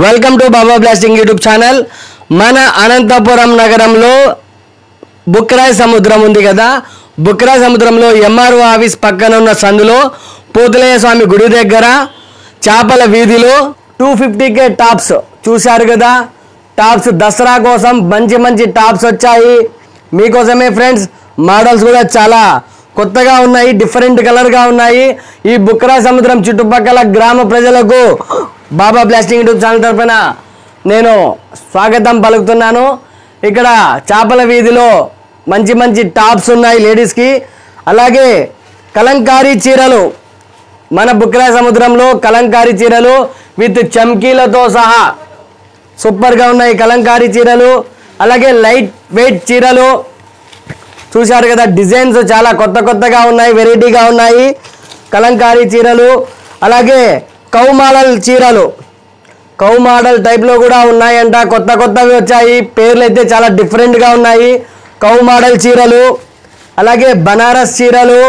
Welcome to Baba blasting YouTube channel మన అనంతపురం నగరంలో బుక్రాయ్ సముద్రం ఉంది కదా. బుక్రాయ్ సముద్రంలో ఎంఆర్ఓ ఆఫీస్ పక్కన ఉన్న సందులో పోతులయ్య స్వామి గుడి దగ్గర చేపల వీధిలో టూ ఫిఫ్టీకే టాప్స్ చూశారు కదా. టాప్స్ దసరా కోసం మంచి మంచి టాప్స్ వచ్చాయి. మీకోసమే ఫ్రెండ్స్ మోడల్స్ కూడా చాలా కొత్తగా ఉన్నాయి డిఫరెంట్ కలర్గా ఉన్నాయి. ఈ బుక్రా సముద్రం చుట్టుపక్కల గ్రామ ప్రజలకు బాబా బ్లాస్టింగ్ యూట్యూబ్ ఛానల్ తరఫున నేను స్వాగతం పలుకుతున్నాను. ఇక్కడ చేపల వీధిలో మంచి మంచి టాప్స్ ఉన్నాయి లేడీస్కి. అలాగే కలంకారీ చీరలు మన బుక్రా సముద్రంలో కలంకారీ చీరలు విత్ చమ్కీలతో సహా సూపర్గా ఉన్నాయి కలంకారీ చీరలు. అలాగే లైట్ వెయిట్ చీరలు. చూశారు కదా డిజైన్స్ చాలా కొత్త కొత్తగా ఉన్నాయి వెరైటీగా ఉన్నాయి కలంకారీ చీరలు. అలాగే కౌ మోడల్ చీరలు. కౌ మోడల్ టైప్లో కూడా ఉన్నాయంట. కొత్త కొత్తవి వచ్చాయి. పేర్లు అయితే చాలా డిఫరెంట్గా ఉన్నాయి. కౌ మోడల్ చీరలు అలాగే బనారస్ చీరలు.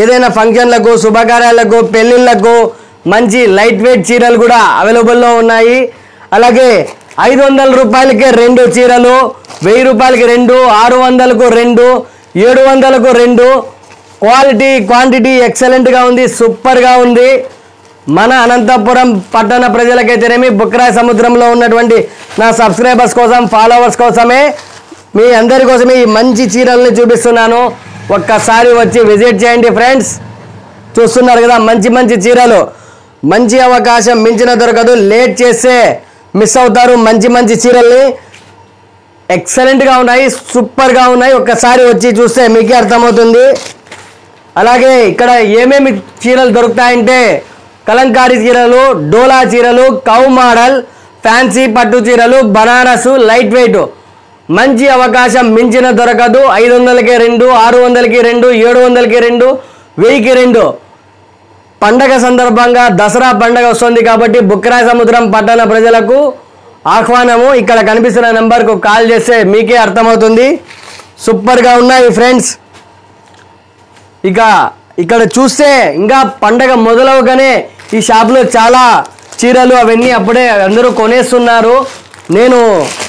ఏదైనా ఫంక్షన్లకు శుభకార్యాలకు పెళ్ళిళ్ళకు మంచి లైట్ వెయిట్ చీరలు కూడా అవైలబుల్లో ఉన్నాయి. అలాగే ఐదు వందల రూపాయలకి రెండు చీరలు వెయ్యి రూపాయలకి రెండు ఆరు వందలకు రెండు ఏడు వందలకు రెండు క్వాలిటీ క్వాంటిటీ ఎక్సలెంట్గా ఉంది సూపర్గా ఉంది. మన అనంతపురం పట్టణ ప్రజలకైతేనేమి బుక్రాయ సముద్రంలో ఉన్నటువంటి నా సబ్స్క్రైబర్స్ కోసం ఫాలోవర్స్ కోసమే మీ అందరి కోసమే ఈ మంచి చీరల్ని చూపిస్తున్నాను. ఒక్కసారి వచ్చి విజిట్ చేయండి ఫ్రెండ్స్. చూస్తున్నారు కదా మంచి మంచి చీరలు. మంచి అవకాశం మించిన దొరకదు లేట్ చేస్తే మిస్ అవుతారు మంచి మంచి చీరల్ని. ఎక్సలెంట్గా ఉన్నాయి సూపర్గా ఉన్నాయి. ఒక్కసారి వచ్చి చూస్తే మీకే అర్థమవుతుంది. అలాగే ఇక్కడ ఏమేమి చీరలు దొరుకుతాయంటే కలంకారీ చీరలు డోలా చీరలు కౌ మోడల్ ఫ్యాన్సీ పట్టు చీరలు బనారసు లైట్ వెయిట్. మంచి అవకాశం మించిన దొరకదు. ఐదు వందలకి రెండు ఆరు వందలకి రెండు ఏడు వందలకి రెండు వెయ్యికి రెండు. పండగ సందర్భంగా దసరా పండగ వస్తుంది కాబట్టి బుక్రా సముద్రం పట్టణ ప్రజలకు ఆహ్వానము. ఇక్కడ కనిపిస్తున్న నెంబర్కు కాల్ చేస్తే మీకే అర్థమవుతుంది. సూపర్గా ఉన్నాయి ఫ్రెండ్స్. ఇక ఇక్కడ చూస్తే ఇంకా పండగ మొదలవగానే ఈ షాప్లో చాలా చీరలు అవన్నీ అప్పుడే అందరూ కొనేస్తున్నారు. నేను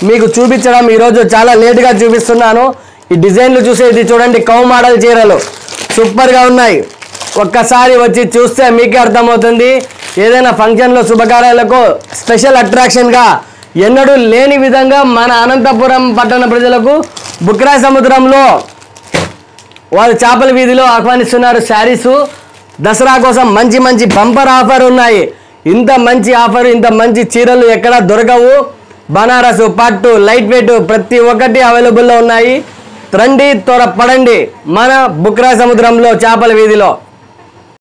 మీకు చూపించడం ఈరోజు చాలా లేట్గా చూపిస్తున్నాను. ఈ డిజైన్లు చూసే ఇది చూడండి కౌ మోడల్ చీరలు. సూపర్గా ఉన్నాయి. ఒక్కసారి వచ్చి చూస్తే మీకే అర్థమవుతుంది. ఏదైనా ఫంక్షన్లో శుభకార్యాలకు స్పెషల్ అట్రాక్షన్గా ఎన్నడూ లేని విధంగా మన అనంతపురం పట్టణ ప్రజలకు బుక్రా సముద్రంలో వాళ్ళు చేపల వీధిలో ఆహ్వానిస్తున్నారు శారీస్. దసరా కోసం మంచి మంచి బంపర్ ఆఫర్ ఉన్నాయి. ఇంత మంచి ఆఫర్ ఇంత మంచి చీరలు ఎక్కడ దొరకవు. బనారసు పట్టు లైట్ వెయిట్ ప్రతి ఒక్కటి అవైలబుల్లో ఉన్నాయి. రండి త్వర పడండి మన బుక్రా సముద్రంలో చేపల వీధిలో.